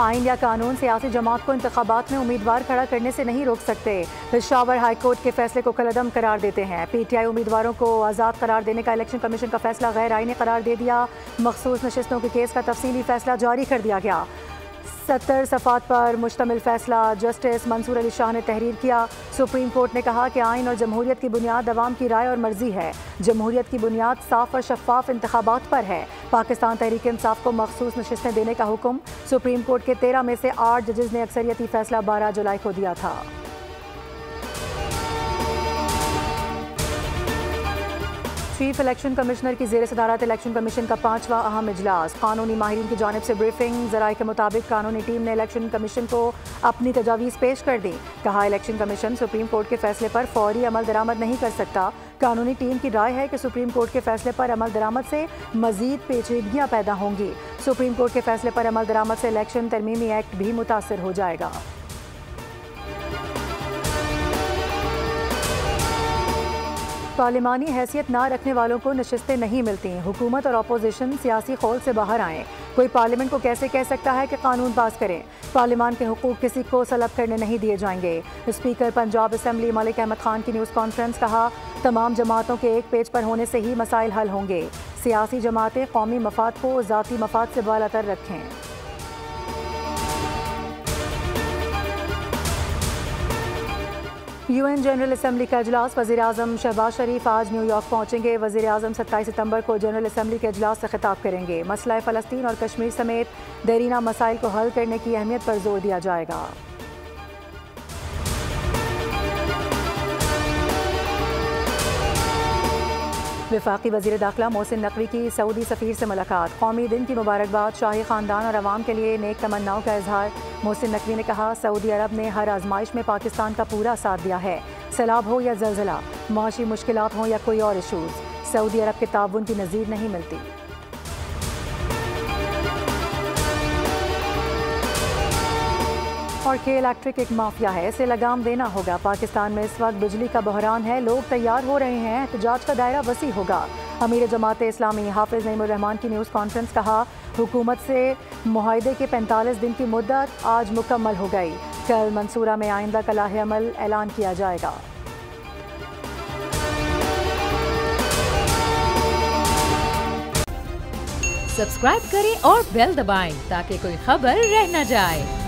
आइन या कानून सियासी जमात को इंतबात में उम्मीदवार खड़ा करने से नहीं रोक सकते। पिशावर हाईकोर्ट के फैसले को कलदम करार देते हैं। पी टी आई उम्मीदवारों को आज़ाद करार देने का इलेक्शन कमीशन का फैसला गैर आइनी करार दे दिया। मखसूस नशस्तों के केस का तफसीली फैसला जारी कर दिया गया। सत्तर सफ़ात पर मुश्तमिल फैसला। जस्टिस मंसूर अली शाह ने तहरीर किया। सुप्रीम कोर्ट ने कहा कि आइन और जमहूरियत की बुनियाद अवाम की राय और मर्ज़ी है। जमहूरियत की बुनियाद साफ़ और शफाफ इंतबात पर है। पाकिस्तान तहरीक इंसाफ को मखसूस नशस्तें देने का हुक्म। सुप्रीम कोर्ट के तेरह में से आठ जजेज ने अक्सरियती फैसला बारह जुलाई को दिया था। चीफ इलेक्शन कमिश्नर की जेर सदारत, इलेक्शन कमीशन का पांचवा अहम इजलास। कानूनी माहरीन की जानब से ब्रीफिंग, जराये के मुताबिक कानूनी टीम ने इलेक्शन कमीशन को अपनी तजावीज़ पेश कर दी। कहा, इलेक्शन कमीशन सुप्रीम कोर्ट के फैसले पर फौरी अमल दरामद नहीं कर सकता। कानूनी टीम की राय है कि सुप्रीम कोर्ट के फैसले पर अमल दरामद से मजीद पेचीदगियाँ पैदा होंगी। सुप्रीम कोर्ट के फैसले पर अमल दरामद से इलेक्शन तरमीमी एक्ट भी मुतासर हो जाएगा। पार्लिमानी हैसियत ना रखने वालों को नशस्तें नहीं मिलती। हुकूमत और अपोजिशन सियासी खौल से बाहर आएँ। कोई पार्लियामेंट को कैसे कह सकता है कि कानून पास करें? पार्लियामान के हकूक किसी को सलब करने नहीं दिए जाएँगे। स्पीकर पंजाब असम्बली मलिक अहमद खान की न्यूज़ कॉन्फ्रेंस कहा, तमाम जमातों के एक पेज पर होने से ही मसाइल हल होंगे। सियासी जमातें कौमी मफाद को ज़ाती मफाद से बालातर रखें। यूएन जनरल असम्बली का अजलास वजी अजम शहबाज शरीफ आज न्यूयॉर्क पहुँचेंगे। वजी अजम सत्ताईस सितंबर को जनरल असम्बली के अजलास से खिताब करेंगे। मसला फ़लस्तीन और कश्मीर समेत देरीना मसाइल को हल करने की अहमियत पर ज़ोर दिया जाएगा। विफाकी वजी दाखिला मोहसिन नकवी की सऊदी सफ़ीर से मुलाकात। कौमी दिन की मुबारकबाद, शाही ख़ानदान और आवाम के लिए नेक तमन्नाओं का इजहार। मोहसिन नकवी ने कहा, सऊदी अरब ने हर आजमाइश में पाकिस्तान का पूरा साथ दिया है। सैलाब हो या जलजिला माशी मुश्किल हों या कोई और इशूज़ सऊदी अरब के ताउन की नज़ीर नहीं मिलती। और के इलेक्ट्रिक एक माफिया है। इसे लगाम देना होगा। पाकिस्तान में इस वक्त बिजली का बहरान है। लोग तैयार हो रहे हैं। एहतजाज का दायरा वसी होगा। अमीर जमात इस्लामी हाफिज नईमान की न्यूज़ कॉन्फ्रेंस कहा, हुकूमत से माहदे के 45 दिन की मुद्दत आज मुकम्मल हो गई। कल मंसूरा में आइंदा कलाह अमल ऐलान किया जाएगा। सब्सक्राइब करें और बेल दबाएँ ताकि कोई खबर रह न जाए।